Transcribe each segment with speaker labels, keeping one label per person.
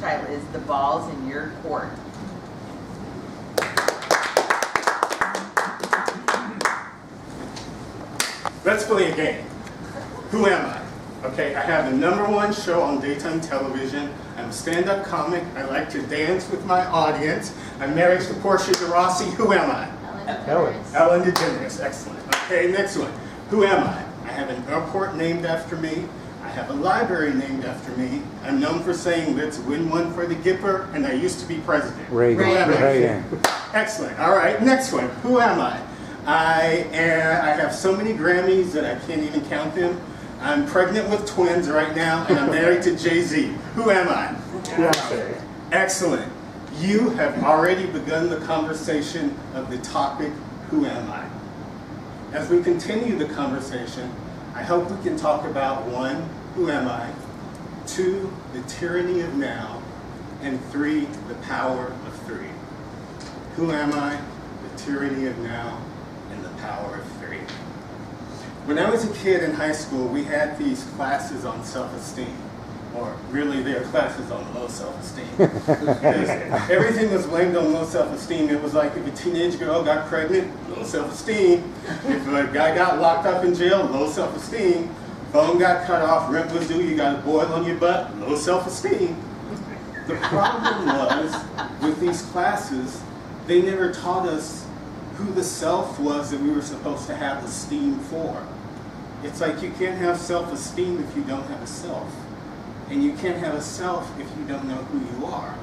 Speaker 1: title is The Ball's in Your Court.
Speaker 2: Let's play a game. Who am I? Okay, I have the number one show on daytime television. I'm a stand-up comic. I like to dance with my audience. I'm married to Portia de Rossi. Who am I?
Speaker 3: Ellen.
Speaker 2: Ellen DeGeneres. Excellent. Okay, next one. Who am I? I have an airport named after me. I have a library named after me. I'm known for saying, let's win one for the Gipper, and I used to be president.
Speaker 3: Reagan.
Speaker 2: Who am I?
Speaker 3: Reagan.
Speaker 2: Excellent. All right, next one. Who am I? I am, I have so many Grammys that I can't even count them. I'm pregnant with twins right now, and I'm married to Jay-Z. Who am I?
Speaker 3: Beyonce.
Speaker 2: Excellent. You have already begun the conversation of the topic, who am I? As we continue the conversation, I hope we can talk about one, who am I? Two, the tyranny of now, and three, the power of three. Who am I? The tyranny of now, and the power of three. When I was a kid in high school, we had these classes on self-esteem, or really they're classes on low self-esteem. Everything was blamed on low self-esteem. It was like if a teenage girl got pregnant, low self-esteem. If a guy got locked up in jail, low self-esteem. Phone got cut off, rent was due, you got a boil on your butt, low self-esteem. The problem was, with these classes, they never taught us who the self was that we were supposed to have esteem for. It's like you can't have self-esteem if you don't have a self. And you can't have a self if you don't know who you are.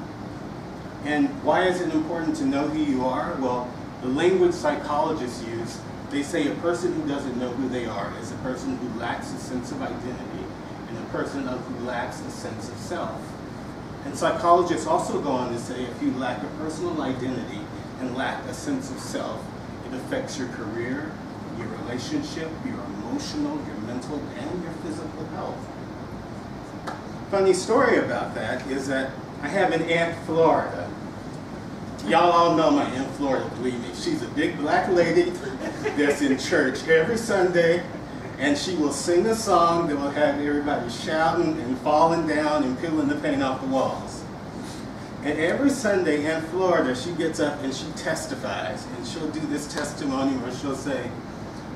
Speaker 2: And why is it important to know who you are? Well, the language psychologists use, they say a person who doesn't know who they are is a person who lacks a sense of identity and a person who lacks a sense of self. And psychologists also go on to say if you lack a personal identity and lack a sense of self, it affects your career, your relationship, your emotional, your mental, and your physical health. Funny story about that is that I have an Aunt Florida. Y'all all know my Aunt Florida, believe me. She's a big black lady that's in church every Sunday, and she will sing a song that will have everybody shouting and falling down and peeling the paint off the walls. And every Sunday, Aunt Florida, she gets up and she testifies, and she'll do this testimony where she'll say,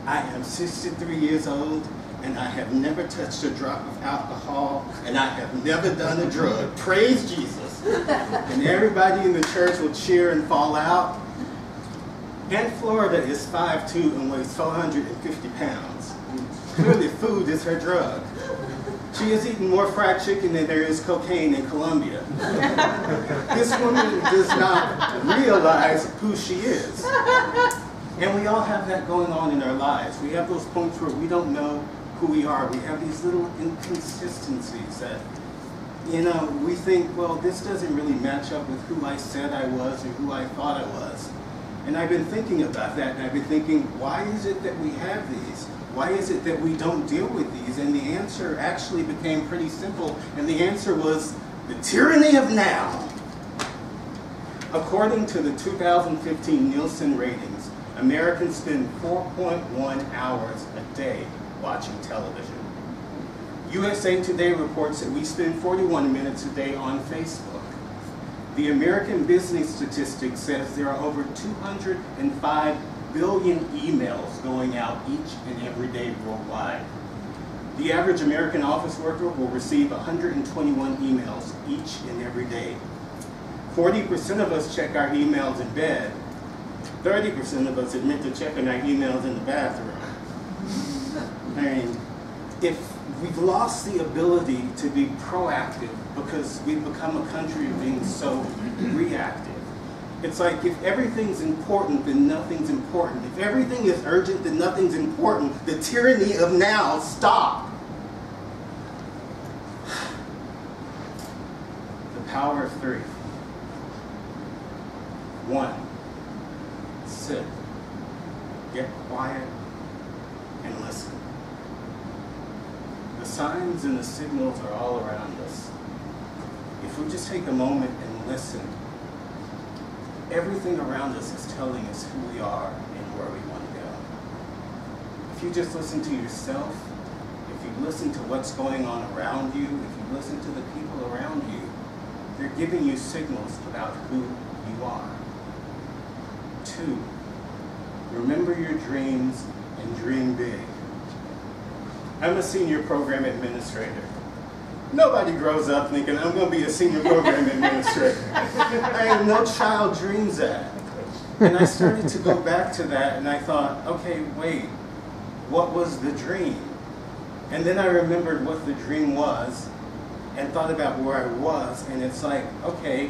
Speaker 2: I am 63 years old, and I have never touched a drop of alcohol, and I have never done a drug. Praise Jesus. And everybody in the church will cheer and fall out. Aunt Florida is 5'2 and weighs 450 pounds. Clearly food is her drug. She has eaten more fried chicken than there is cocaine in Colombia. this woman does not realize who she is. And we all have that going on in our lives. We have those points where we don't know who we are. We have these little inconsistencies that, you know, we think, well, this doesn't really match up with who I said I was or who I thought I was. And I've been thinking about that, and I've been thinking, why is it that we have these? Why is it that we don't deal with these? And the answer actually became pretty simple, and the answer was the tyranny of now. According to the 2015 Nielsen ratings, Americans spend 4.1 hours a day watching television. USA Today reports that we spend 41 minutes a day on Facebook. The American Business Statistics says there are over 205 billion emails going out each and every day worldwide. The average American office worker will receive 121 emails each and every day. 40% of us check our emails in bed. 30% of us admit to checking our emails in the bathroom. Mean, if we've lost the ability to be proactive because we've become a country of being so reactive. It's like if everything's important, then nothing's important. If everything is urgent, then nothing's important. The tyranny of now, stop. The power of three. One, sit, get quiet, and listen. The signs and the signals are all around us. If we just take a moment and listen, everything around us is telling us who we are and where we want to go. If you just listen to yourself, if you listen to what's going on around you, if you listen to the people around you, they're giving you signals about who you are. Two, remember your dreams and dream big. I'm a senior program administrator. Nobody grows up thinking, I'm going to be a senior program administrator. I have no child dreams that. And I started to go back to that and I thought, okay, wait, what was the dream? And then I remembered what the dream was and thought about where I was. And it's like, okay,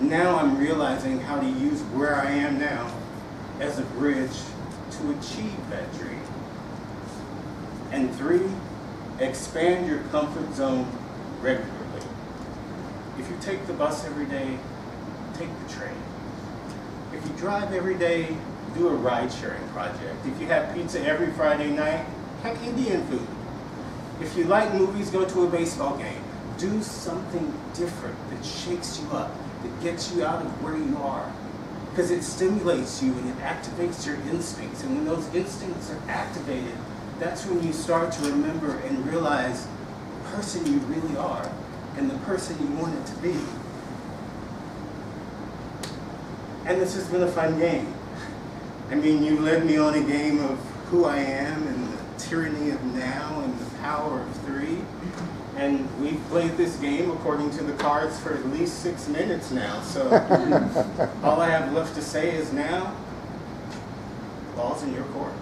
Speaker 2: now I'm realizing how to use where I am now as a bridge to achieve that dream. And three, expand your comfort zone regularly. If you take the bus every day, take the train. If you drive every day, do a ride sharing project. If you have pizza every Friday night, have Indian food. If you like movies, go to a baseball game. Do something different that shakes you up, that gets you out of where you are. Because it stimulates you and it activates your instincts. And when those instincts are activated, that's when you start to remember and realize the person you really are and the person you wanted to be. And this has been a fun game. I mean, you led me on a game of who I am and the tyranny of now and the power of three. And we've played this game according to the cards for at least six minutes now. So all I have left to say is now, ball's in your court.